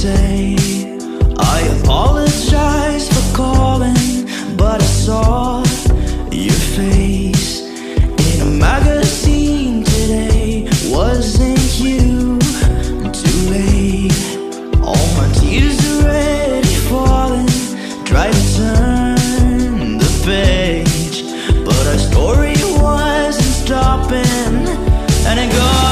say I apologize for calling But I saw your face In a magazine today Wasn't you too late? All my tears are already falling Try to turn the page But our story wasn't stopping And it goes